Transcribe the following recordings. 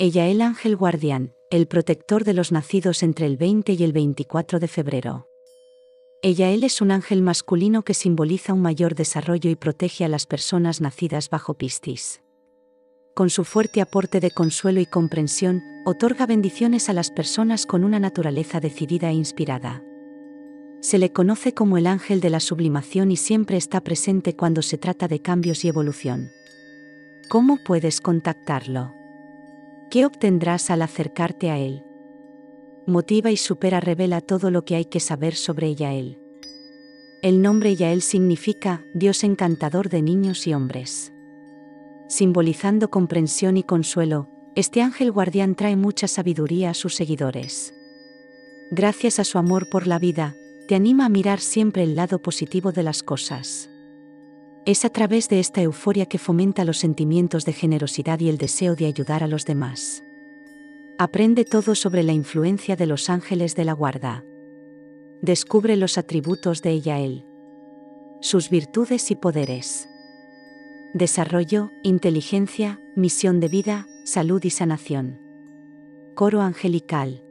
Ella el ángel guardián, el protector de los nacidos entre el 20 y el 24 de febrero. Ella él es un ángel masculino que simboliza un mayor desarrollo y protege a las personas nacidas bajo Piscis. Con su fuerte aporte de consuelo y comprensión, otorga bendiciones a las personas con una naturaleza decidida e inspirada. Se le conoce como el ángel de la sublimación y siempre está presente cuando se trata de cambios y evolución. ¿Cómo puedes contactarlo? ¿Qué obtendrás al acercarte a él? Motiva y supera revela todo lo que hay que saber sobre Yael. El nombre Yael significa Dios encantador de niños y hombres. Simbolizando comprensión y consuelo, este ángel guardián trae mucha sabiduría a sus seguidores. Gracias a su amor por la vida, te anima a mirar siempre el lado positivo de las cosas. Es a través de esta euforia que fomenta los sentimientos de generosidad y el deseo de ayudar a los demás. Aprende todo sobre la influencia de los ángeles de la guarda. Descubre los atributos de Yael. Sus virtudes y poderes. Desarrollo, inteligencia, misión de vida, salud y sanación. Coro angelical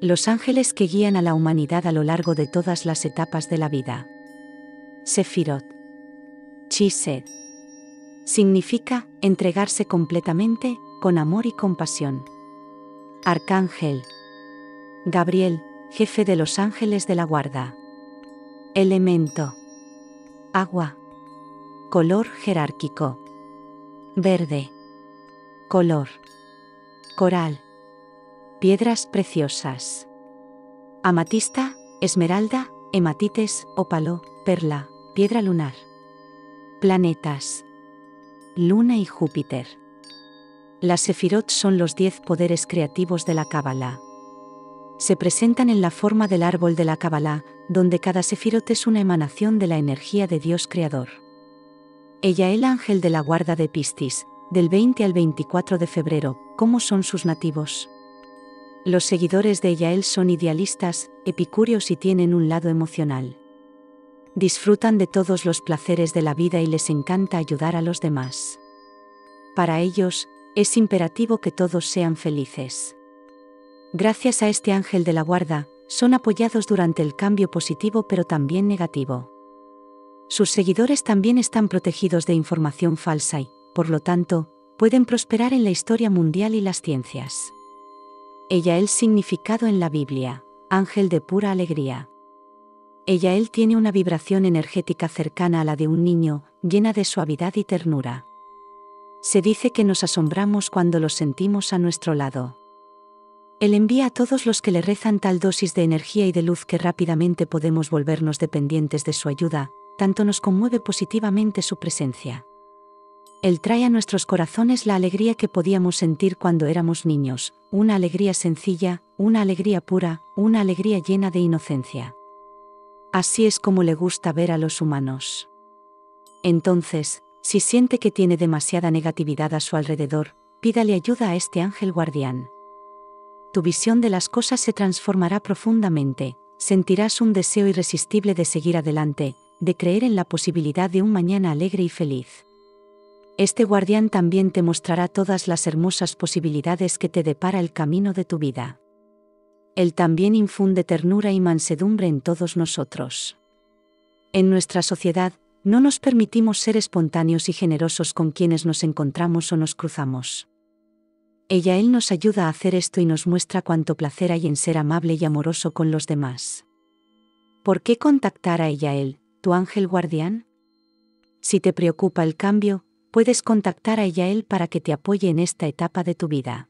los ángeles que guían a la humanidad a lo largo de todas las etapas de la vida. Sefirot. Chised. Significa entregarse completamente, con amor y compasión. Arcángel. Gabriel, jefe de los ángeles de la guarda. Elemento. Agua. Color jerárquico. Verde. Color. Coral. Piedras preciosas. Amatista, esmeralda, hematites, ópalo, perla, piedra lunar. Planetas. Luna y Júpiter. Las Sefirot son los diez poderes creativos de la Cábala. Se presentan en la forma del árbol de la Cábala, donde cada Sefirot es una emanación de la energía de Dios Creador. Ella el ángel de la guarda de Pistis, del 20 al 24 de febrero, ¿cómo son sus nativos? Los seguidores de Yael son idealistas, epicúreos y tienen un lado emocional. Disfrutan de todos los placeres de la vida y les encanta ayudar a los demás. Para ellos, es imperativo que todos sean felices. Gracias a este ángel de la guarda, son apoyados durante el cambio positivo pero también negativo. Sus seguidores también están protegidos de información falsa y, por lo tanto, pueden prosperar en la historia mundial y las ciencias. Ella el significado en la Biblia, ángel de pura alegría. Ella él tiene una vibración energética cercana a la de un niño, llena de suavidad y ternura. Se dice que nos asombramos cuando lo sentimos a nuestro lado. Él envía a todos los que le rezan tal dosis de energía y de luz que rápidamente podemos volvernos dependientes de su ayuda, tanto nos conmueve positivamente su presencia. Él trae a nuestros corazones la alegría que podíamos sentir cuando éramos niños, una alegría sencilla, una alegría pura, una alegría llena de inocencia. Así es como le gusta ver a los humanos. Entonces, si siente que tiene demasiada negatividad a su alrededor, pídale ayuda a este ángel guardián. Tu visión de las cosas se transformará profundamente, sentirás un deseo irresistible de seguir adelante, de creer en la posibilidad de un mañana alegre y feliz este guardián también te mostrará todas las hermosas posibilidades que te depara el camino de tu vida. Él también infunde ternura y mansedumbre en todos nosotros. En nuestra sociedad, no nos permitimos ser espontáneos y generosos con quienes nos encontramos o nos cruzamos. Ella Él nos ayuda a hacer esto y nos muestra cuánto placer hay en ser amable y amoroso con los demás. ¿Por qué contactar a ella Él, tu ángel guardián? Si te preocupa el cambio, puedes contactar a Yael para que te apoye en esta etapa de tu vida.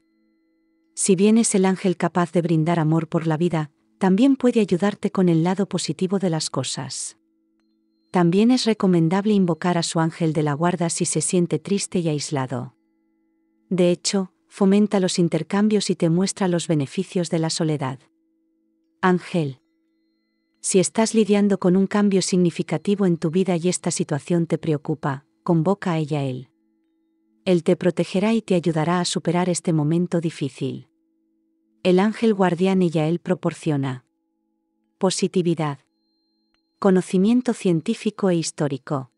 Si bien es el ángel capaz de brindar amor por la vida, también puede ayudarte con el lado positivo de las cosas. También es recomendable invocar a su ángel de la guarda si se siente triste y aislado. De hecho, fomenta los intercambios y te muestra los beneficios de la soledad. Ángel. Si estás lidiando con un cambio significativo en tu vida y esta situación te preocupa, convoca a ella él. Él te protegerá y te ayudará a superar este momento difícil. El ángel guardián ella él proporciona positividad, conocimiento científico e histórico,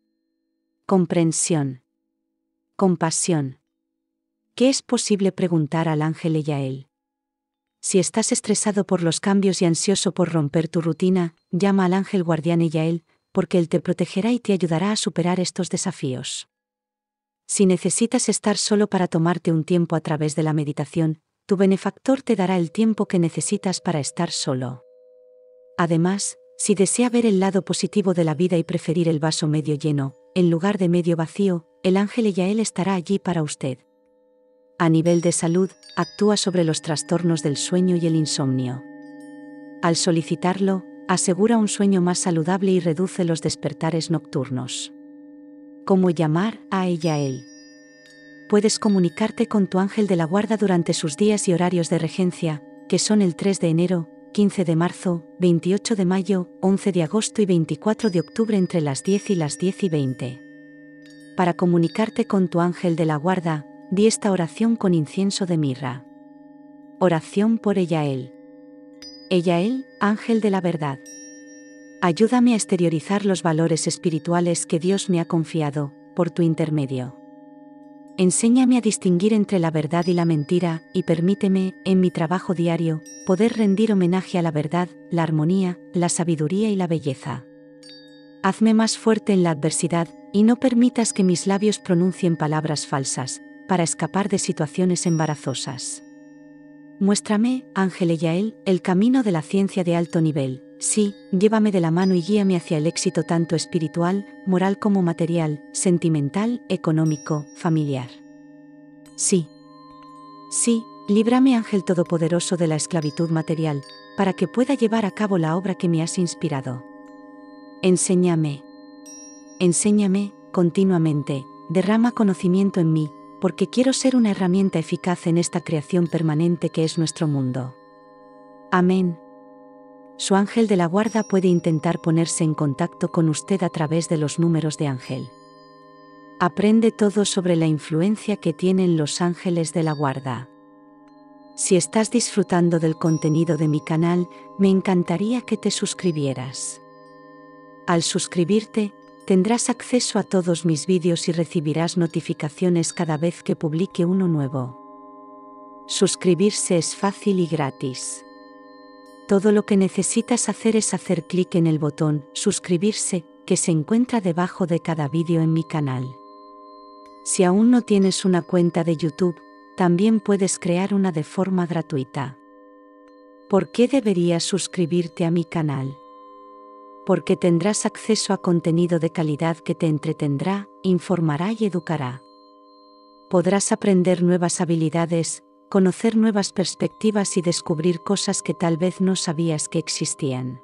comprensión, compasión. qué es posible preguntar al ángel Eyael. Si estás estresado por los cambios y ansioso por romper tu rutina, llama al ángel guardián Eyael, porque él te protegerá y te ayudará a superar estos desafíos. Si necesitas estar solo para tomarte un tiempo a través de la meditación, tu benefactor te dará el tiempo que necesitas para estar solo. Además, si desea ver el lado positivo de la vida y preferir el vaso medio lleno, en lugar de medio vacío, el ángel Eyael estará allí para usted. A nivel de salud, actúa sobre los trastornos del sueño y el insomnio. Al solicitarlo, asegura un sueño más saludable y reduce los despertares nocturnos. ¿Cómo llamar a Eyael? Puedes comunicarte con tu ángel de la guarda durante sus días y horarios de regencia, que son el 3 de enero, 15 de marzo, 28 de mayo, 11 de agosto y 24 de octubre entre las 10 y las 10 y 20. Para comunicarte con tu ángel de la guarda, di esta oración con incienso de mirra. Oración por Ellael. Ellael, ángel de la verdad. Ayúdame a exteriorizar los valores espirituales que Dios me ha confiado, por tu intermedio. Enséñame a distinguir entre la verdad y la mentira, y permíteme, en mi trabajo diario, poder rendir homenaje a la verdad, la armonía, la sabiduría y la belleza. Hazme más fuerte en la adversidad, y no permitas que mis labios pronuncien palabras falsas, para escapar de situaciones embarazosas. Muéstrame, Ángel Yael, el camino de la ciencia de alto nivel. Sí, llévame de la mano y guíame hacia el éxito tanto espiritual, moral como material, sentimental, económico, familiar. Sí. Sí, líbrame Ángel Todopoderoso de la esclavitud material, para que pueda llevar a cabo la obra que me has inspirado. Enséñame. Enséñame, continuamente, derrama conocimiento en mí, porque quiero ser una herramienta eficaz en esta creación permanente que es nuestro mundo. Amén. Su ángel de la guarda puede intentar ponerse en contacto con usted a través de los números de ángel. Aprende todo sobre la influencia que tienen los ángeles de la guarda. Si estás disfrutando del contenido de mi canal, me encantaría que te suscribieras. Al suscribirte, Tendrás acceso a todos mis vídeos y recibirás notificaciones cada vez que publique uno nuevo. Suscribirse es fácil y gratis. Todo lo que necesitas hacer es hacer clic en el botón suscribirse que se encuentra debajo de cada vídeo en mi canal. Si aún no tienes una cuenta de YouTube, también puedes crear una de forma gratuita. ¿Por qué deberías suscribirte a mi canal? porque tendrás acceso a contenido de calidad que te entretendrá, informará y educará. Podrás aprender nuevas habilidades, conocer nuevas perspectivas y descubrir cosas que tal vez no sabías que existían.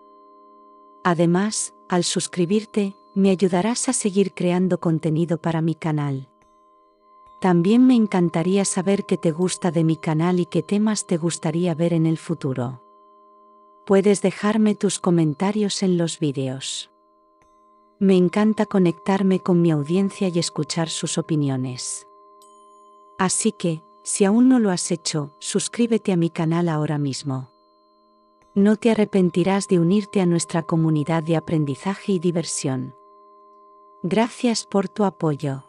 Además, al suscribirte, me ayudarás a seguir creando contenido para mi canal. También me encantaría saber qué te gusta de mi canal y qué temas te gustaría ver en el futuro puedes dejarme tus comentarios en los vídeos. Me encanta conectarme con mi audiencia y escuchar sus opiniones. Así que, si aún no lo has hecho, suscríbete a mi canal ahora mismo. No te arrepentirás de unirte a nuestra comunidad de aprendizaje y diversión. Gracias por tu apoyo.